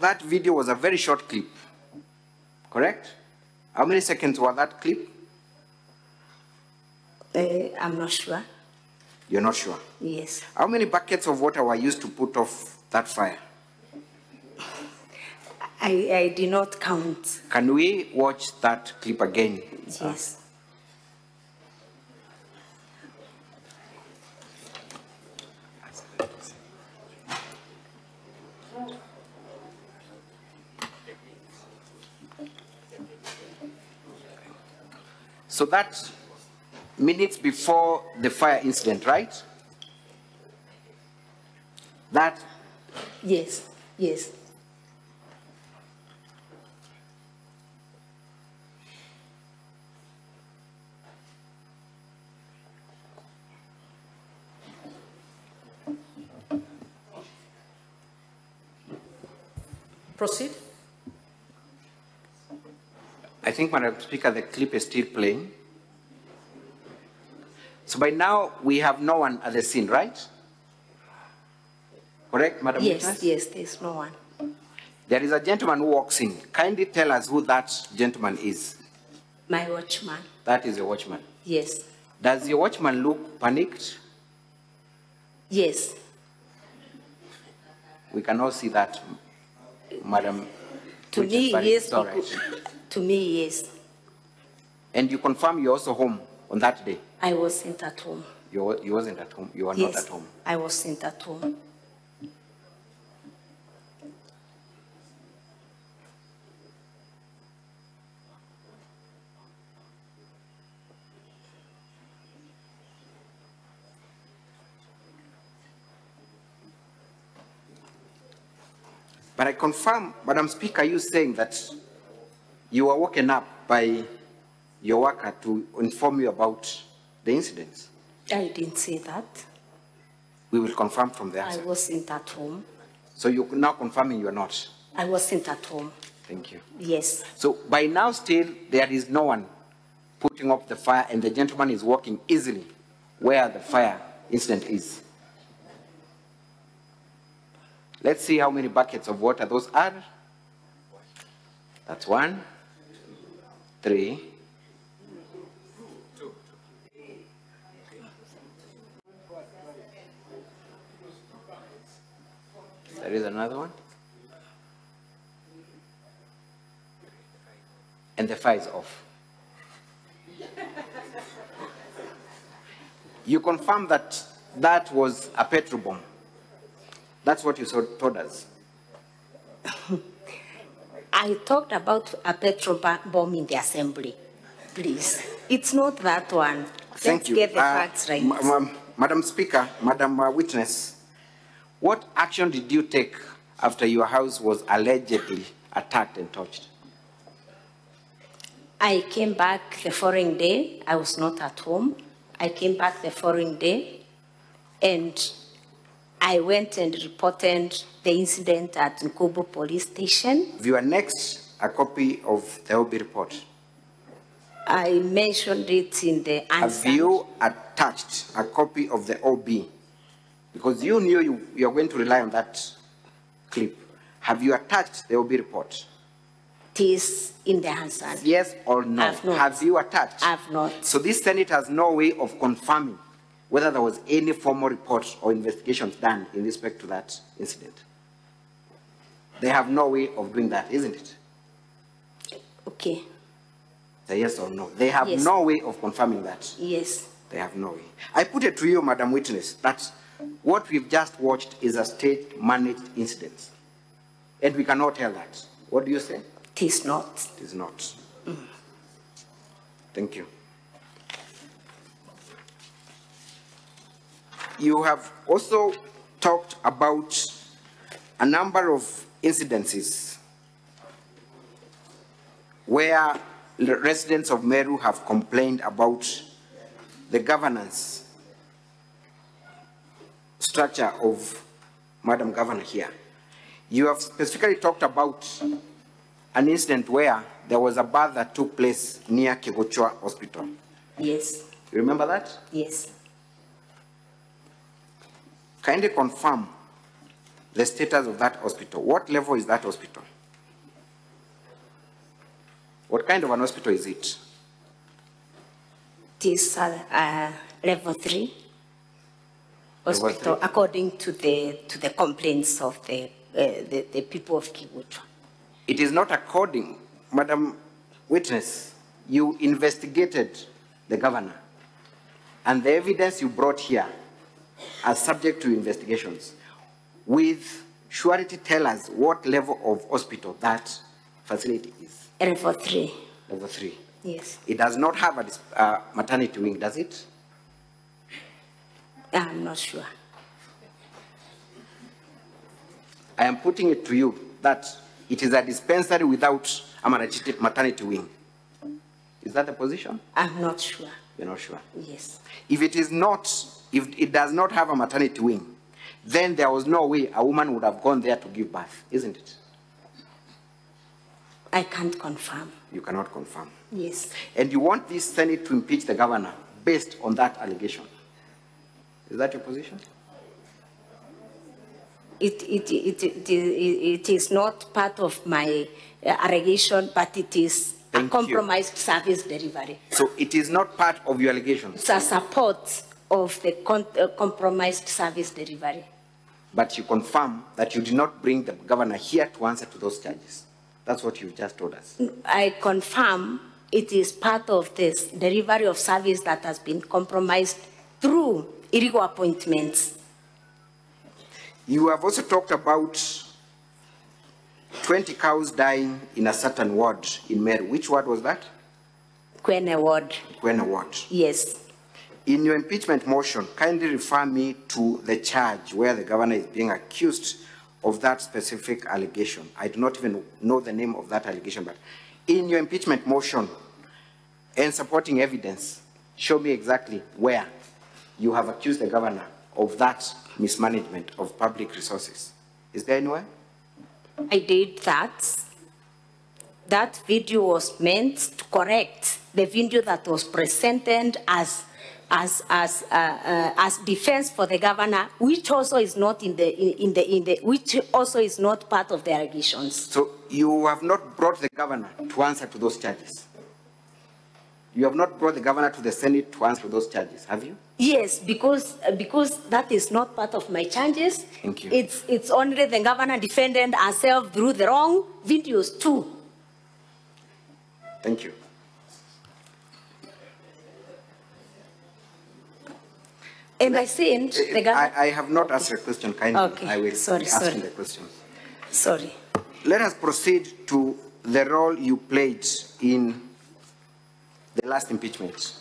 that video was a very short clip, correct? How many seconds was that clip? Uh, I'm not sure. You're not sure. Yes. How many buckets of water were used to put off that fire? I, I did not count. Can we watch that clip again? Yes. So that minutes before the fire incident, right? That Yes. Yes. Proceed. I think, Madam Speaker, the clip is still playing. So by now, we have no one at the scene, right? Correct, Madam Yes. Witness? Yes. There's no one. There is a gentleman who walks in. Kindly tell us who that gentleman is. My watchman. That is a watchman. Yes. Does your watchman look panicked? Yes. We cannot see that, Madam. To me, yes. Right. To me, yes. And you confirm you're also home on that day? I wasn't at home. You, wa- you wasn't at home. You were yes. not at home. I wasn't at home. But I confirm, Madam Speaker, you saying that you were woken up by your worker to inform you about the incidents. I didn't say that. We will confirm from the I wasn't at home. So you're now confirming you're not. I wasn't at home. Thank you. Yes. So by now still, there is no one putting up the fire and the gentleman is walking easily where the fire incident is. Let's see how many buckets of water those are. That's one, three, There is another one. And the fire is off. You confirm that that was a petrol bomb. That's what you told us. I talked about a petrol bomb in the assembly. Please. It's not that one. Thank Let's you. get the Uh, facts right. ma- ma- Madam Speaker, Madam uh, Witness, what action did you take after your house was allegedly attacked and touched? I came back the following day. I was not at home. I came back the following day and I went and reported the incident at Nkobo police station. Have you annexed a copy of the OB report? I mentioned it in the answer. Have you attached a copy of the OB? Because you knew you, you are going to rely on that clip. Have you attached the OB report? It is in the answer. Yes or no? Have you attached? I've not. So this Senate has no way of confirming whether there was any formal report or investigations done in respect to that incident. They have no way of doing that, isn't it? Okay. The yes or no? They have Yes. no way of confirming that. Yes. They have no way. I put it to you, Madam Witness, that what we've just watched is a state-managed incident. And we cannot tell that. What do you say? It is not. It is not. Thank you. You have also talked about a number of incidences where residents of Meru have complained about the governance structure of Madam Governor here. You have specifically talked about an incident where there was a birth that took place near Kegochwa Hospital. Yes. You remember that? Yes. Kindly confirm the status of that hospital. What level is that hospital? What kind of an hospital is it? It is uh, uh, level three Level hospital, three. according to the, to the complaints of the, uh, the, the people of Kibutwa. It is not according, Madam Witness, you investigated the governor, and the evidence you brought here are subject to investigations. With surety, tell us what level of hospital that facility is. Level three, Level three. yes. It does not have a uh, maternity wing, does it? I'm not sure. I am putting it to you that it is a dispensary without a maternity maternity wing. Is that the position? I'm not sure, You're not sure. yes. If it is not, if it does not have a maternity wing, then there was no way a woman would have gone there to give birth, isn't it? I can't confirm, You cannot confirm. yes. And you want this Senate to impeach the governor based on that allegation. Is that your position? It, it, it, it, it is not part of my uh, allegation, but it is a Thank you. compromised service delivery. So it is not part of your allegation? It's a support of the con- uh, compromised service delivery. but you confirm that you did not bring the governor here to answer to those charges. That's what you just told us. I confirm it is part of this delivery of service that has been compromised through illegal appointments. You have also talked about 20 cows dying in a certain ward in Meru. Which ward was that? Kwene Ward, Kwena ward. yes. In your impeachment motion, kindly refer me to the charge where the governor is being accused of that specific allegation. I do not even know the name of that allegation, but in your impeachment motion and supporting evidence, show me exactly where you have accused the governor of that mismanagement of public resources. Is there anywhere? I did that. That video was meant to correct the video that was presented as as as uh, uh, as defense for the governor, which also is not in the in, in the in the which also is not part of the allegations. So you have not brought the governor to answer to those charges? You have not brought the governor to the Senate to answer those charges, have you? Yes, because uh, because that is not part of my charges. Thank you. It's it's only the governor defended herself through the wrong videos too. Thank you. And I said eh, eh, the governor. I, I have not asked a question kindly. Okay, I will sorry, be asking sorry. the question. Sorry. Let us proceed to the role you played in the last impeachment.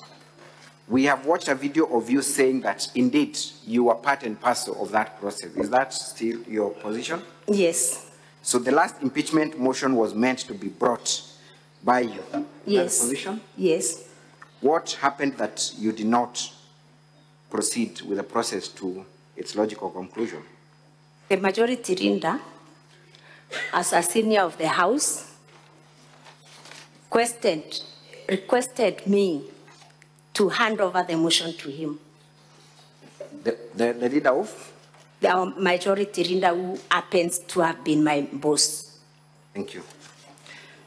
We have watched a video of you saying that indeed you were part and parcel of that process. Is that still your position? Yes. So the last impeachment motion was meant to be brought by you. Is that Yes. position? Yes. What happened that you did not proceed with the process to its logical conclusion? The majority leader, as a senior of the House, requested, requested me to hand over the motion to him. The, the, the leader of? The majority leader who happens to have been my boss. Thank you.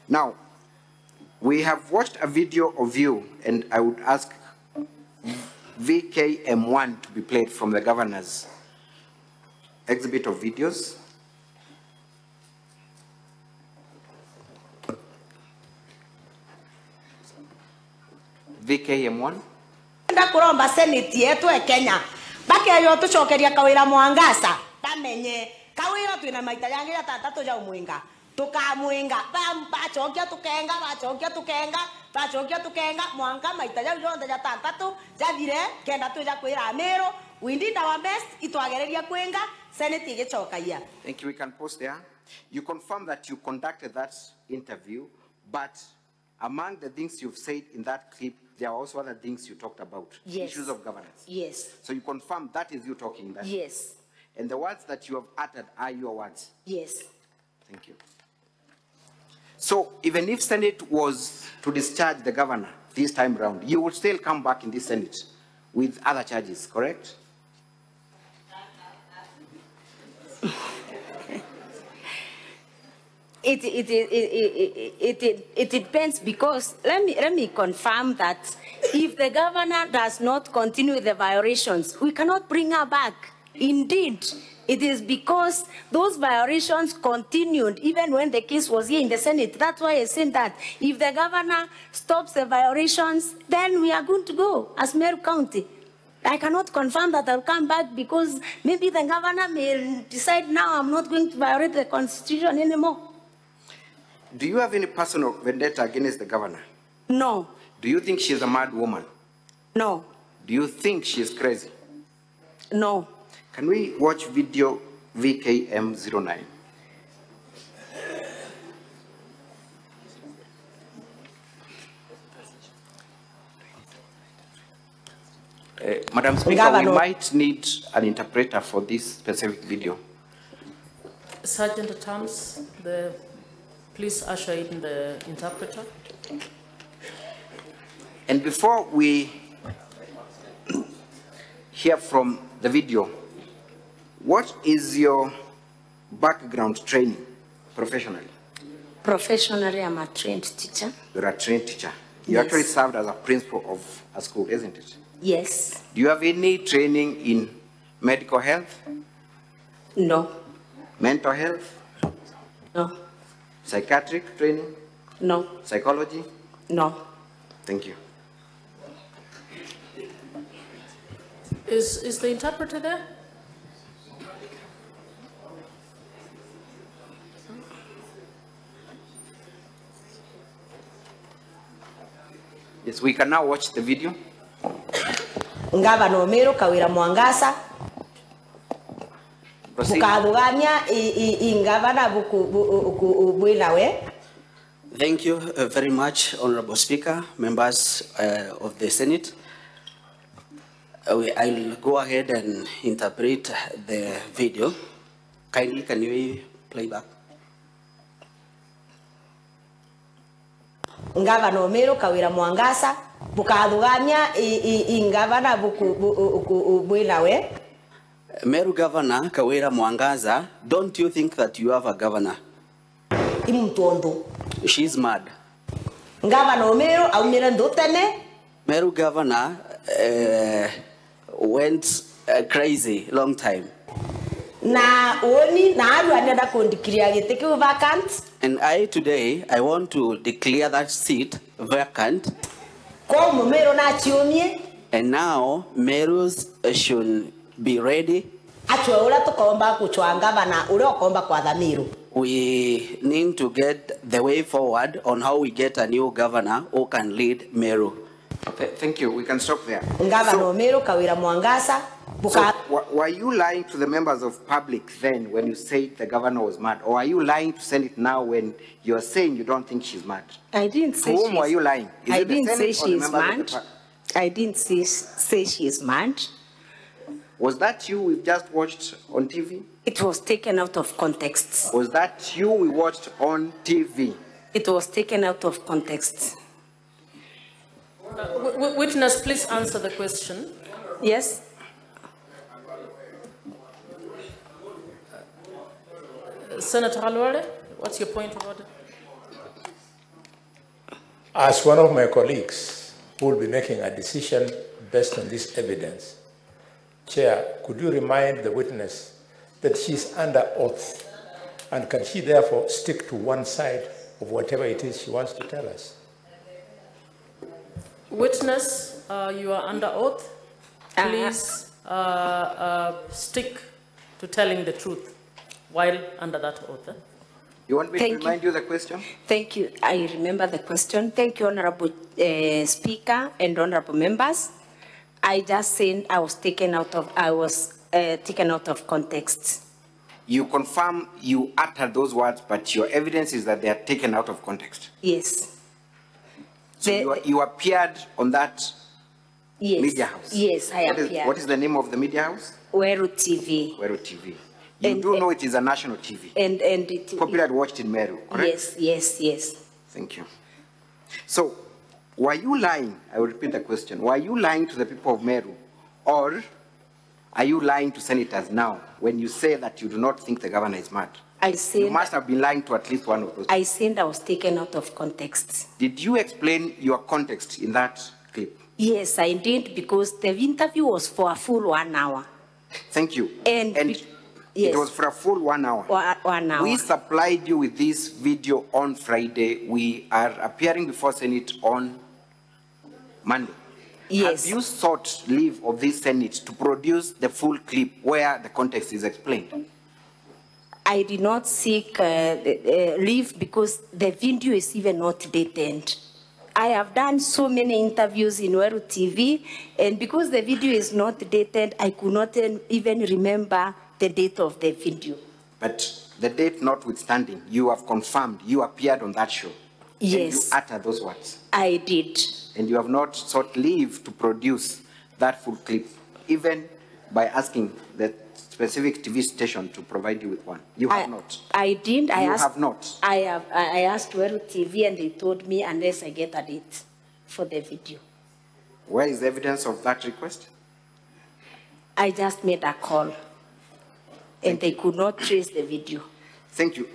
Now, we have watched a video of you, and I would ask VKM1 to be played from the governor's exhibit of videos. VKM1. nda kuromba seneti yetu kenya tucokeria kawira mwangasa ndamenye kawira maita yangi atantatu ja umwinga tukamwinga bacokia tukenga bacokia tukenga bacokia tukenga maita jau yonthe jatantatu jathire kenda kwira we did our best itwagereria igicokagia Thank you. We can post there. You confirm that you conducted that interview, but among the things you've said in that clip, there are also other things you talked about. Yes. Issues of governance. Yes. So you confirm that is you talking. That. Yes. And the words that you have uttered are your words. Yes. Thank you. So even if Senate was to discharge the governor this time round, you would still come back in this Senate with other charges, correct? It, it, it, it, it, depends because let me, let me confirm that if the governor does not continue the violations, we cannot bring her back. Indeed, it is because those violations continued even when the case was here in the Senate. That's why I said that if the governor stops the violations, then we are going to go as Meru County. I cannot confirm that I'll come back because maybe the governor may decide now I'm not going to violate the constitution anymore. Do you have any personal vendetta against the governor? No, Do you think she's a mad woman? no, Do you think she's crazy? no. Can we watch video VKM09? Uh, Madam Speaker, we might need an interpreter for this specific video. Sergeant at Arms, the, please usher in the interpreter. And before we hear from the video, what is your background training professionally? Professionally, I'm a trained teacher. You're a trained teacher. You Yes. actually served as a principal of a school, isn't it? Yes, Do you have any training in medical health, no, mental health, no, psychiatric training, no, psychology? no. Thank you. Is, is the interpreter there? Yes, we can now watch the video. ngavana omeru kawira mwangasa bukathugania bwinawe Thank you uh, very much, Honorable Speaker, members uh, of the Senate. Uh, we- I'll go ahead and interpret the video. Kindly, can you play back? Ngavana omero kawira mwangasa i- ingavana bwinawe Meru Governor Kawira Mwangaza, don't you think that you have a governor? i muntu onthu She's mad. ngavana omero aumire nthu tene Meru Governor uh, went uh, crazy long time. na oni na aru anenda kundikiria giti kiu vacant And I today, I want to declare that seat vacant kwa mumeru na And now Merus uh, should be ready. atwe uria tukomba guchwa ngavana uria ukomba kwatha miru We need to get the way forward on how we get a new governor who can lead Meru. Th- Thank you. We can stop there. So- omeru kawira mwangasa So, were you lying to the members of public then when you said the governor was mad? Or are you lying to Senate now when you're saying you don't think she's mad? I didn't To say whom she's- were you lying? Is I didn't say she is mad. I didn't say, say she is mad. Was that you we've just watched on TV? It was taken out of context. Was that you we watched on TV? It was taken out of context. Uh, wi- wi- Witness, please answer the question. Yes? Senator Khalwale, what's your point of order? As one of my colleagues who will be making a decision based on this evidence, Chair, could you remind the witness that she is under oath and can she therefore stick to one side of whatever it is she wants to tell us? Witness, uh, you are under oath. Uh, Please uh, uh, stick to telling the truth while under that oath. eh? You want me Thank to you. remind you the question? Thank you. I remember the question. Thank you, Honorable uh, Speaker and Honorable members. I just said I was taken out of, I was uh, taken out of context. You confirm you uttered those words, but your evidence is that they are taken out of context. Yes. So The- you, you appeared on that Yes. media house. Yes, I What is- appeared. what is the name of the media house? Weru TV. Weru TV. You And- do know it is a national TV. And, and it. Popularly watched in Meru, correct? Yes, yes, yes. Thank you. So, were you lying? I will repeat the question. Were you lying to the people of Meru? Or are you lying to senators now when you say that you do not think the governor is mad? I You said, must have been lying to at least one of those. I said I was taken out of context. Did you explain your context in that clip? Yes, I did because the interview was for a full one hour. Thank you. And and yes. it was for a full one hour. One- one hour. We supplied you with this video on Friday. We are appearing before Senate on Monday. Yes. Have you sought leave of this Senate to produce the full clip where the context is explained? I did not seek uh, uh, leave because the video is even not dated. I have done so many interviews in Weru TV, and because the video is not dated, I could not even remember the date of the video. But the date notwithstanding, you have confirmed you appeared on that show. Yes. you uttered those words. I did. And you have not sought leave to produce that full clip, even by asking the specific TV station to provide you with one. You have I, not. I didn't. I You asked, have not. I have. I asked Weru TV, and they told me unless I get a date for the video. Where is the evidence of that request? I just made a call, and they could not trace the video. Thank you.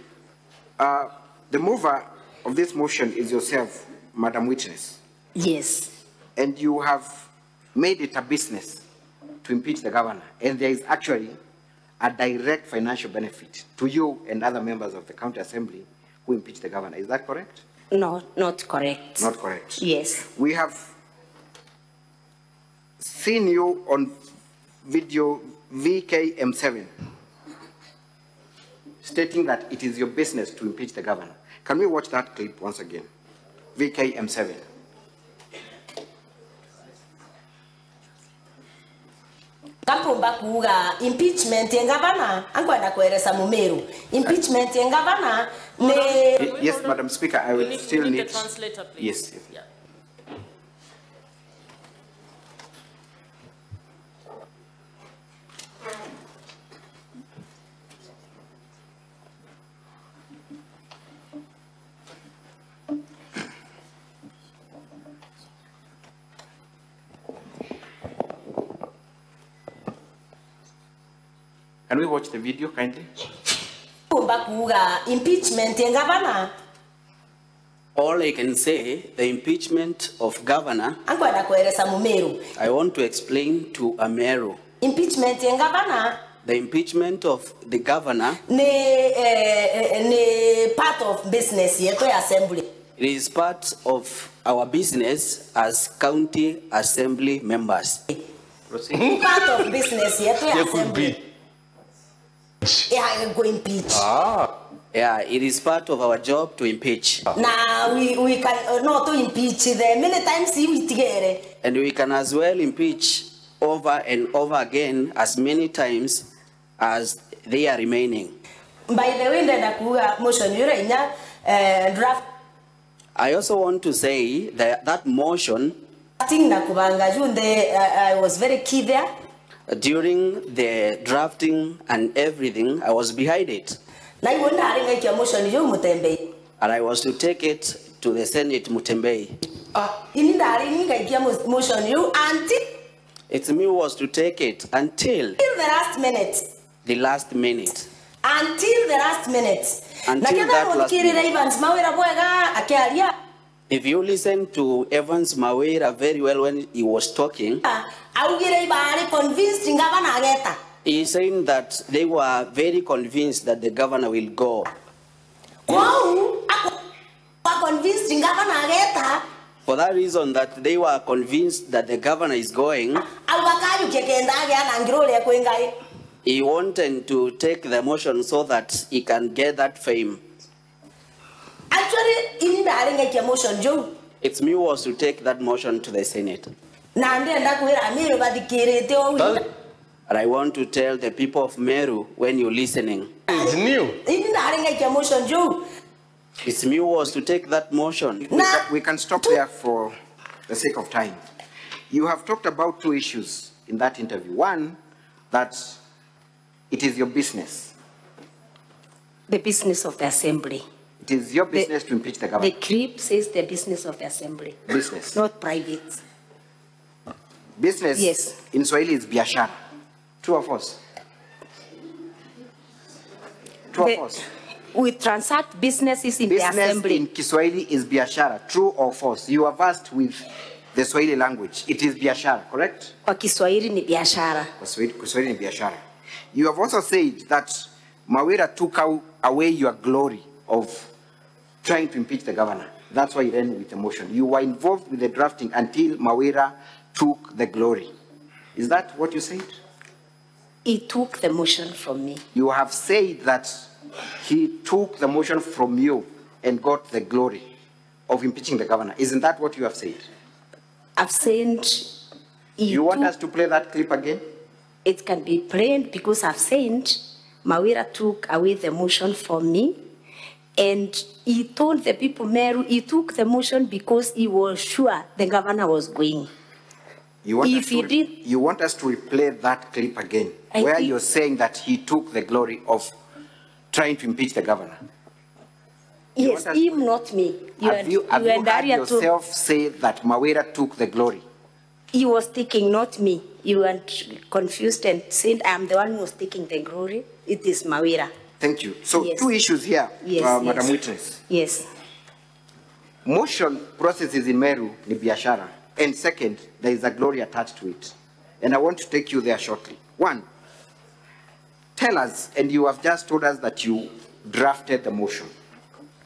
Uh, the mover of this motion is yourself, Madam Witness, Yes. and you have made it a business to impeach the governor, and there is actually a direct financial benefit to you and other members of the county assembly who impeach the governor. Is that correct? No, not correct. Not correct. Yes. We have seen you on video VKM7 stating that it is your business to impeach the governor. Can we watch that clip once again? VKM7. Ngapumba kuuga impeachment yengavana ankwenda kueresa mumeru impeachment yengavana ni Yes, Madam Speaker, I We will need, still we need need. the translator, please. Yes, yes. Yeah. Can we watch the video kindly? kumba kuuga impeachment yengavana All I can say, the impeachment of governor, ankwenda kueresa mumeru I want to explain to Ameru. impeachment yengavana The impeachment of the governor, ni eh, eh, part of business assembly it is part of our business as county assembly members. Proceed. part of business yetu ya There could assembly be. ya go impeach Yeah, it is part of our job to impeach. na we, we can uh, not to impeach the many times we together And we can as well impeach over and over again as many times as they are remaining. by the way ndenda kuuga motion yure inya eh, draft I also want to say that that motion Acting na kubanga junde uh, I was very key there during the drafting and everything, I was behind it. na iwo ndari ngaikia motion yo mutembei And I was to take it to the Senate Mutembei. Ah, ini ndari ngaikia mo- motion yo until It's me who was to take it until the last minute the last minute. until the last minute Until that last minute. Evans mawira bwega akiaria If you listen to Evans Mawira very well when he was talking, ah, augire ibari convinced ngavana ageta he's saying that they were very convinced that the governor will go. kwau akwa convinced ngavana ageta For that reason that they were convinced that the governor is going, auga kayukia kenda agia nangiro uria kwi ngai he wanted to take the motion so that he can get that fame. actually ngaikia motion jo It's me who was to take that motion to the Senate. Na ndenda kwira amiru bathikirite ou That And I want to tell the people of Meru when you're listening, is new. ini ndari ngaikia motion jo it's me who was to take that motion. We can, we can stop there for the sake of time. You have talked about two issues in that interview. One, that it is your business. The business of the assembly. It is your business to impeach the government. The governor. clip says the business of the assembly, Business. not private. Business Yes. in Swahili is biashara. True or false? True or The- false? We transact businesses in the Business assembly. in Kiswahili is biashara. True or false? You are versed with the Swahili language. It is biashara, correct? Kwa Kiswahili ni biashara. Kiswahili ni biashara. You have also said that Mawira took away your glory of trying to impeach the governor. That's why you ran with the motion. You were involved with the drafting until Mawira took the glory. Is that what you said? He took the motion from me. You have said that he took the motion from you and got the glory of impeaching the governor. Isn't that what you have said? I've said he You want us to play that clip again? it can be played because I've said Mawira took away the motion from me and he told the people, Meru, he took the motion because he was sure the governor was going. You want, If us he did- you want us to replay that clip again, I where you're saying that he took the glory of trying to impeach the governor. You Yes, him, not me. You have and, you, have you you heard yourself say that Mawira took the glory? He was taking, not me. You were confused and said, I'm the one who was taking the glory. It is Mawira. Thank you. So Yes. two issues here, Yes, uh, yes. Madam Witness. Yes. Motion processes in Meru ni biashara. And second, there is a glory attached to it. And I want to take you there shortly. One, tell us, and you have just told us that you drafted the motion.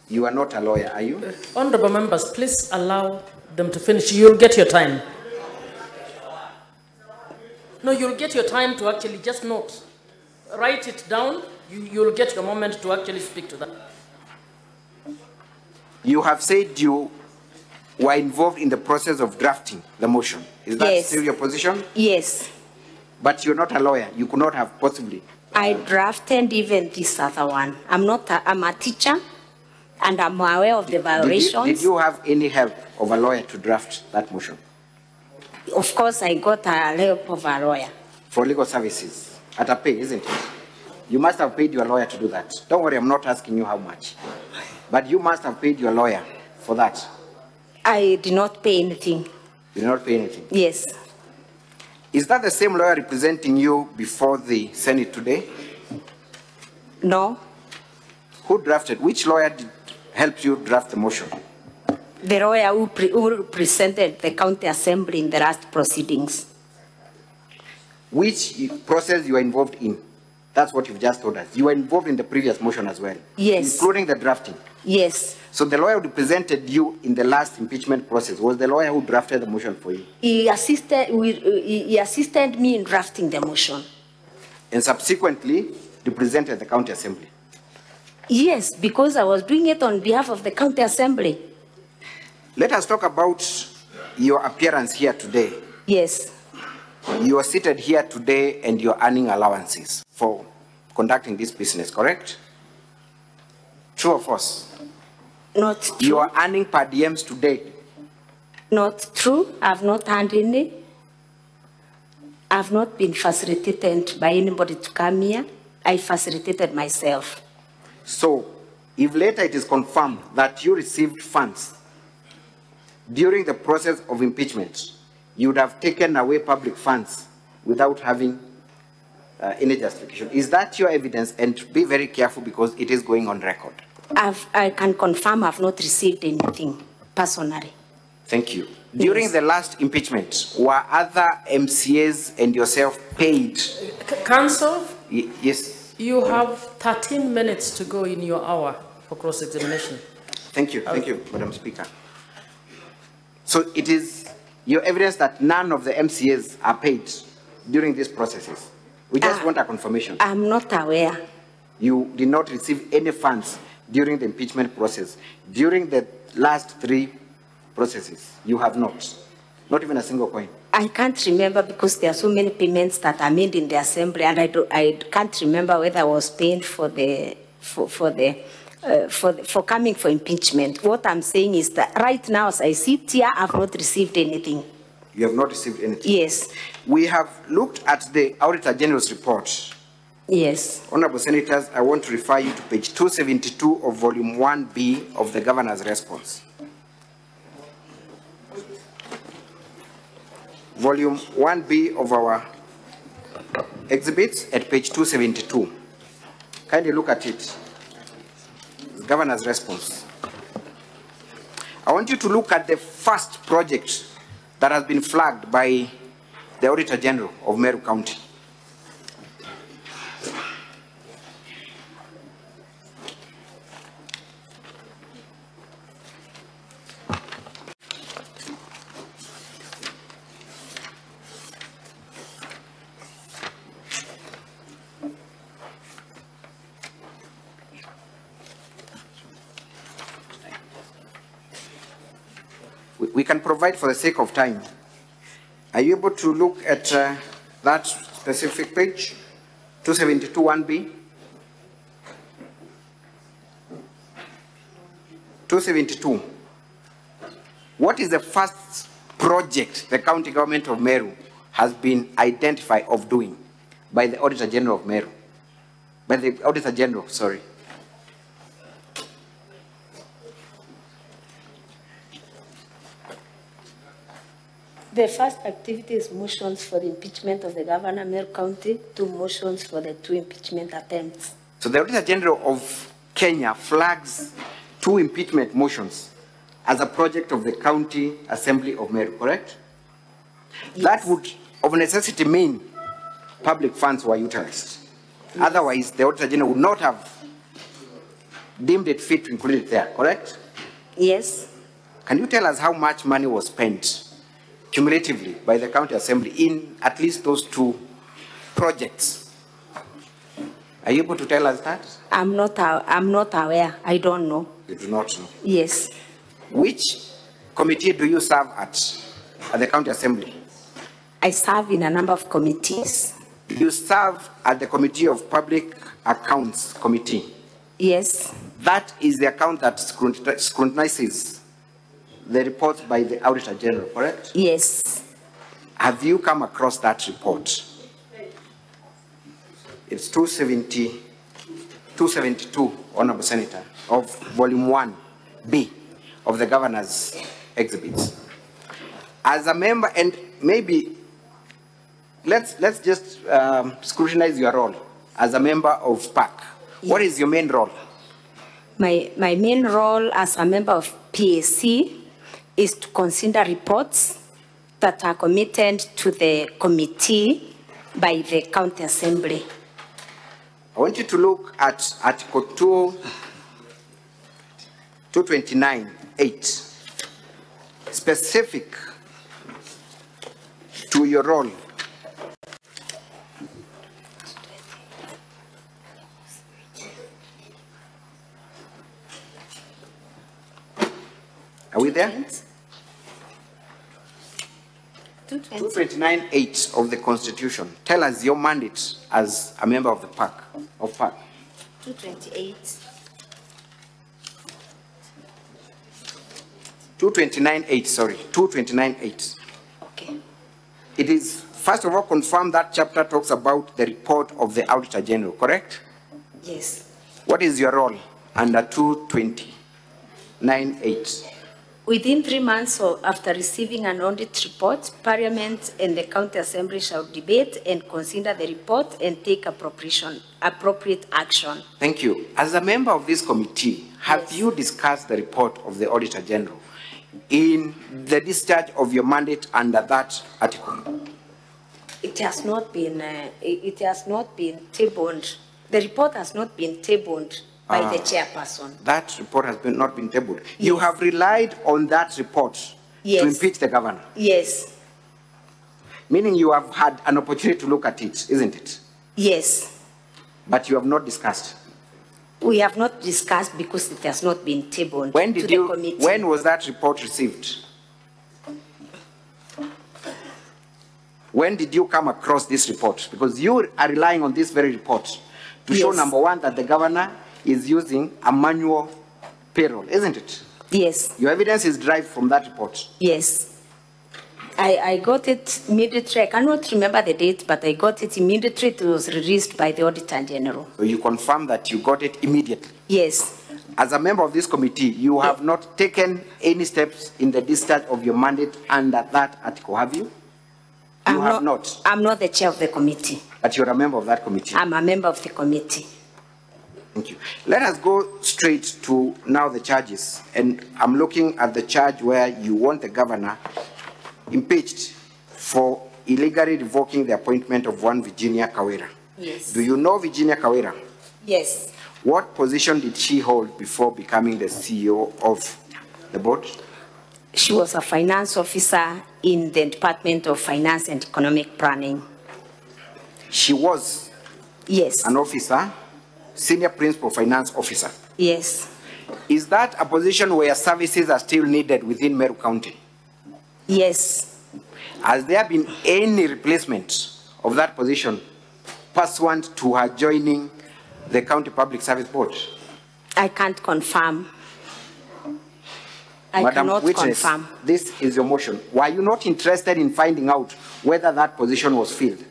You are not a lawyer, are you? Honorable members, please allow them to finish. You'll get your time. No, you'll get your time to actually just note. Write it down. You, you'll get your moment to actually speak to that. You have said you were involved in the process of drafting the motion. Is that Yes. still your position? Yes. But you're not a lawyer. You could not have possibly. Uh, I drafted even this other one. I'm not, a, I'm a teacher and I'm aware of the Did you, did you have any help of a lawyer to draft that motion Of course, I got a help of a lawyer. for legal services at a pay, isn't it? You must have paid your lawyer to do that. Don't worry, I'm not asking you how much. But you must have paid your lawyer for that. I did not pay anything. You did not pay anything. Yes. Is that the same lawyer representing you before the Senate today? No. Who drafted? Which lawyer did, helped you draft the motion? The lawyer who, pre- who presented the county assembly in the last proceedings. Which process you are involved in? That's what you've just told us. You were involved in the previous motion as well. Yes. Including the drafting. Yes. So the lawyer who represented you in the last impeachment process was the lawyer who drafted the motion for you. He assisted, he assisted me in drafting the motion. And subsequently represented the county assembly. Yes, because I was doing it on behalf of the county assembly. Let us talk about your appearance here today. Yes. You are seated here today and you're earning allowances for conducting this business, correct? True or false? Not true. You are earning per diems today. Not true. I've not earned any. I've not been facilitated by anybody to come here. I facilitated myself. So, if later it is confirmed that you received funds during the process of impeachment, you would have taken away public funds without having uh, any justification. Is that your evidence? And be very careful because it is going on record. I've, I can confirm I've not received anything personally. Thank you. During Yes. the last impeachment, were other MCAs and yourself paid? C- Counsel, Y- yes. you have 13 minutes to go in your hour for cross-examination. Thank you. Thank you, Madam Speaker. So it is your evidence that none of the MCAs are paid during these processes. We just Ah. want a confirmation. I'm not aware. You did not receive any funds during the impeachment process. During the last three processes, you have not. Not even a single coin. I can't remember because there are so many payments that are made in the assembly, and I, do, I can't remember whether I was paying for the for, for the. Uh, for, for coming for impeachment. What I'm saying is that right now, as I sit here, I've not received anything. You have not received anything. Yes, We have looked at the Auditor General's report. yes. Honorable Senators, I want to refer you to page 272 of Volume 1B of the Governor's response. Volume 1B of our exhibits at page 272. Kindly look at it. Governor's response. I want you to look at the first project that has been flagged by the Auditor General of Meru County. We, we can provide for the sake of time. Are you able to look at uh, that specific page, 272 1B? 272. What is the first project the county government of Meru has been identified of doing by the Auditor General of Meru? By the Auditor General, sorry. The first activity is motions for the impeachment of the governor, Meru County, two motions for the two impeachment attempts. So the Auditor General of Kenya flags two impeachment motions as a project of the County Assembly of Meru, correct? That would of necessity mean public funds were utilized. Otherwise, the Auditor General would not have deemed it fit to include it there, correct? Yes, Can you tell us how much money was spent cumulatively by the County Assembly in at least those two projects? Are you able to tell us that? I'm not, I'm not aware, I don't know. You do not know. Yes, Which committee do you serve at, at the county assembly? I serve in a number of committees. You serve at the Committee of Public Accounts Committee. Yes, That is the account that scrutinizes the reports by the Auditor General, correct? yes, Have you come across that report? It's 270, 272, Honorable Senator, of Volume 1B of the Governor's exhibits. As a member, and maybe, let's, let's just um, scrutinize your role as a member of PAC. What is your main role? my, my main role as a member of PAC is to consider reports that are committed to the committee by the county assembly. I want you to look at Article 2, 229, 8, specific to your role. Are we there? 229, 8 of the Constitution. Tell us your mandate as a member of the PAC, of PAC. 228. 229, 8, sorry, 229, 8. Okay. It is, first of all, confirm that chapter talks about the report of the Auditor General, correct? Yes. What is your role under 229, 8? Within three months after receiving an audit report, Parliament and the County Assembly shall debate and consider the report and take appropriate action. Thank you. As a member of this committee, have Yes. you discussed the report of the Auditor General in the discharge of your mandate under that article? It has not been, uh, it has not been tabled. The report has not been tabled by ah, the chairperson. That report has been, not been tabled. You have relied on that report to impeach the governor, Yes, meaning you have had an opportunity to look at it, isn't it? yes. But you have not discussed. We have not discussed because it has not been tabled When to did the you, committee. when was that report received? When did you come across this report? Because you are relying on this very report to show, number one, that the governor is using a manual payroll, isn't it? Yes, Your evidence is derived from that report. yes. I, I got it immediately. I cannot remember the date, but I got it immediately. It was released by the Auditor General. So you confirm that you got it immediately. Yes, As a member of this committee, you have not taken any steps in the discharge of your mandate under that article, have you? You I'm have not, I'm not the chair of the committee. but you're a member of that committee. I'm a member of the committee. Thank you. Let us go straight to now the charges. And I'm looking at the charge where you want the governor impeached for illegally revoking the appointment of one Virginia Kawira. Yes. Do you know Virginia Kawira? Yes. What position did she hold before becoming the CEO of the board? She was a finance officer in the Department of Finance and Economic Planning. She was Yes. an officer, senior principal finance officer. Yes. Is that a position where services are still needed within Meru County? Yes. Has there been any replacement of that position pursuant to her joining the County Public Service Board? I can't confirm. I Madam cannot Witness, confirm. this is your motion. Were you not interested in finding out whether that position was filled?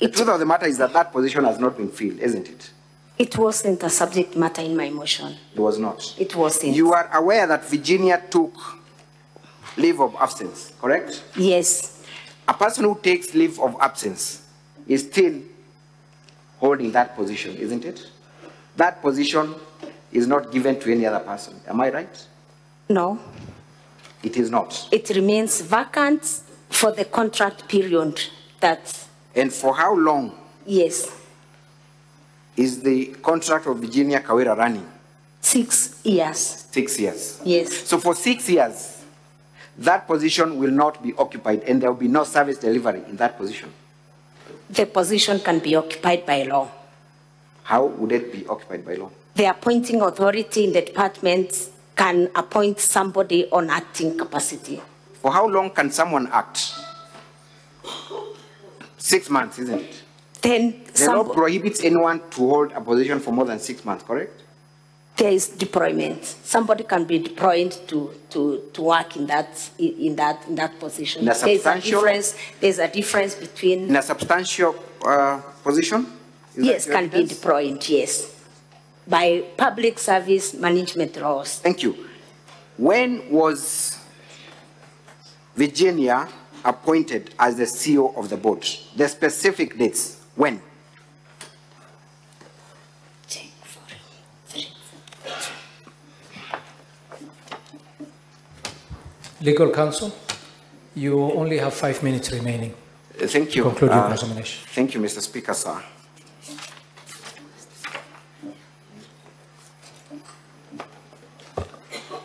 The truth of the matter is that that position has not been filled, isn't it? It wasn't a subject matter in my motion. It was not. It wasn't. You are aware that Virginia took leave of absence, correct? Yes. A person who takes leave of absence is still holding that position, isn't it? That position is not given to any other person. Am I right? No. It is not. It remains vacant for the contract period that, And for how long yes, is the contract of Virginia Kawira running? six years. Six years. Yes. So for six years, that position will not be occupied and there will be no service delivery in that position. The position can be occupied by law. How would it be occupied by law? The appointing authority in the department can appoint somebody on acting capacity. For how long can someone act? Six months, isn't it? Then The law prohibits anyone to hold a position for more than six months, correct? there is deployment. Somebody can be deployed to, to, to work in that, in that, in that position. In a There's a difference, there's a difference between In a substantial uh, position? Is Yes, can be deployed, yes, by public service management laws. Thank you. When was Virginia appointed as the CEO of the board? The specific dates, when? Legal counsel, you only have five minutes remaining. Uh, Thank you. Conclude your Uh, examination. Thank you, Mr. Speaker, sir.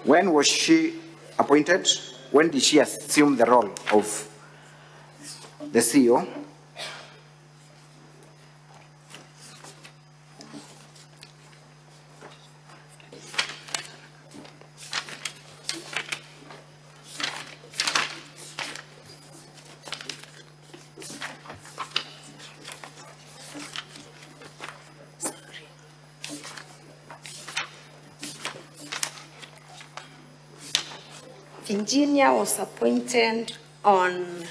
When was she appointed? When did she assume the role of the CEO? Virginia was appointed on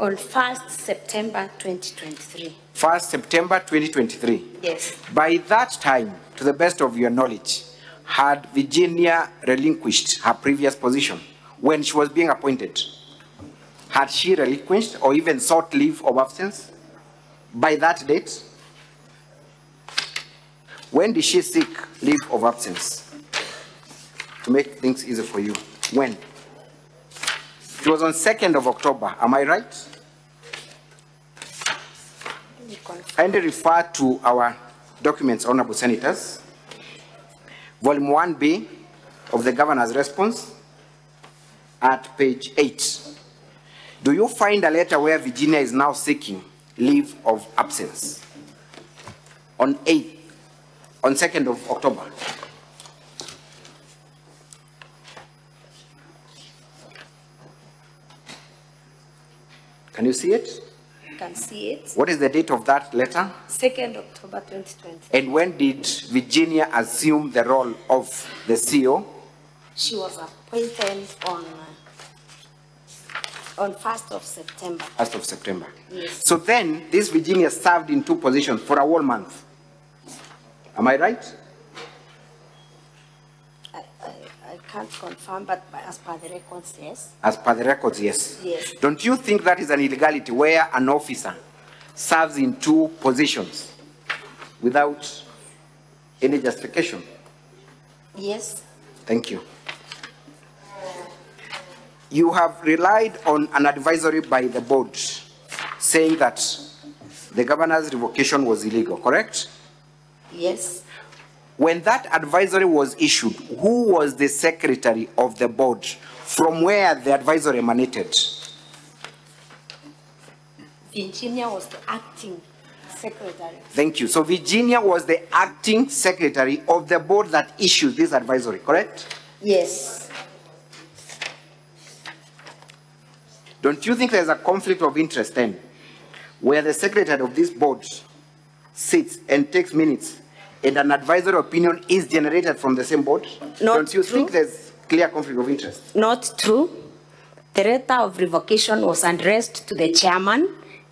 on 1st September 2023. 1st September 2023. Yes, By that time, to the best of your knowledge, had Virginia relinquished her previous position when she was being appointed? Had she relinquished or even sought leave of absence by that date? When did she seek leave of absence? To make things easy for you. When? It was on 2nd of October, am I right? Kindly refer to our documents, honorable senators. Volume 1B of the governor's response at page 8. Do you find a letter where Virginia is now seeking leave of absence? On 8th, on 2nd of October. Can you see it? You can see it. What is the date of that letter? 2nd October 2020. And when did Virginia assume the role of the CEO? She was appointed on uh, on 1st of September. 1st of September. Yes. So then, this Virginia served in two positions for a whole month. Am I right? I, I, I can't confirm, but as per the records, yes. As per the records, yes. Yes. Don't you think that is an illegality where an officer serves in two positions without any justification? Yes. Thank you. You have relied on an advisory by the board saying that the governor's revocation was illegal, correct? Yes. When that advisory was issued, who was the secretary of the board from where the advisory emanated? Virginia was the acting secretary. Thank you. So Virginia was the acting secretary of the board that issued this advisory, correct? Yes. Don't you think there's a conflict of interest then, where the secretary of this board sits and takes minutes, and an advisory opinion is generated from the same board? Not Don't you true. think there's clear conflict of interest? Not true. The letter of revocation was addressed to the chairman,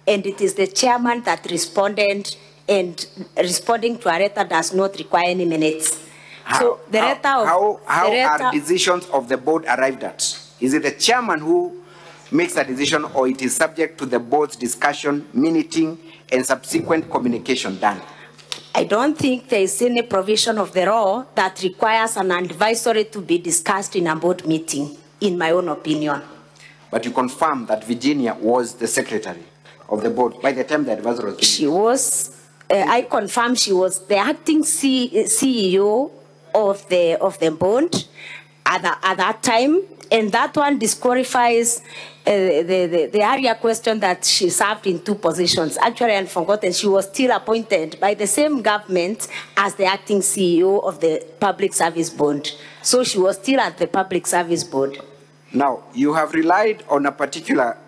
and it is the chairman that responded, and responding to a letter does not require any minutes. So the how, letter of how, how the are decisions of the board arrived at? Is it the chairman who makes a decision, or it is subject to the board's discussion, minuting, and subsequent communication done? I don't think there is any provision of the law that requires an advisory to be discussed in a board meeting, in my own opinion. But you confirm that Virginia was the secretary of the board by the time the advisory was She was, uh, I confirm she was the acting C- CEO of the, of the bond at, the, at that time. And that one disqualifies Eh, the, the, the area question that she served in two positions. Actually, I've forgotten, she was still appointed by the same government as the acting CEO of the Public Service Board. So she was still at the Public Service Board. Now, you have relied on a particular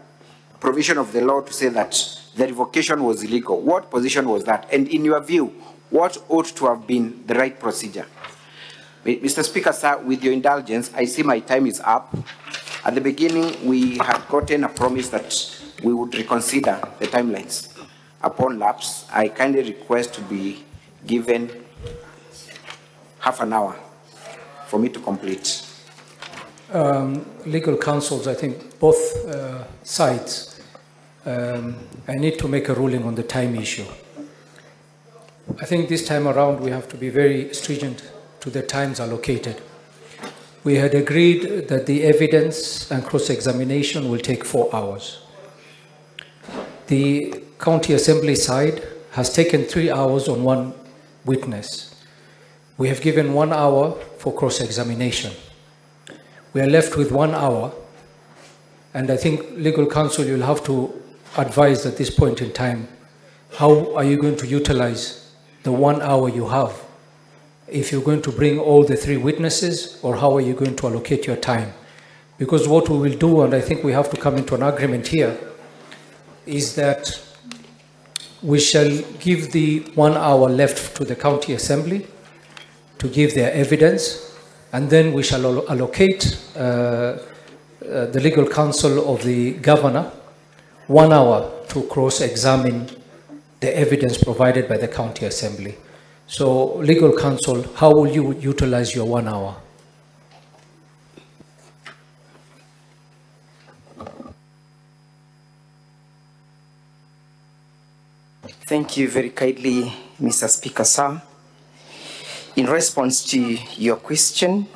provision of the law to say that the revocation was illegal. What position was that? And in your view, what ought to have been the right procedure? Mr. Speaker, sir, with your indulgence, I see my time is up. At the beginning, we had gotten a promise that we would reconsider the timelines. Upon lapse, I kindly request to be given half an hour for me to complete. um, legal counsels, I think both uh, sides, um, I need to make a ruling on the time issue. I think this time around we have to be very stringent to the times allocated. We had agreed that the evidence and cross-examination will take four hours. The county assembly side has taken three hours on one witness. We have given one hour for cross-examination. We are left with one hour, and I think legal counsel, you'll have to advise at this point in time, how are you going to utilize the one hour you have? If you're going to bring all the three witnesses, or how are you going to allocate your time? Because what we will do, and I think we have to come into an agreement here, is that we shall give the one hour left to the county assembly to give their evidence, and then we shall allocate uh, uh, the legal counsel of the governor one hour to cross-examine the evidence provided by the county assembly. So, legal counsel, how will you utilize your one hour? Thank you very kindly, Mr. Speaker, sir. In response to your question,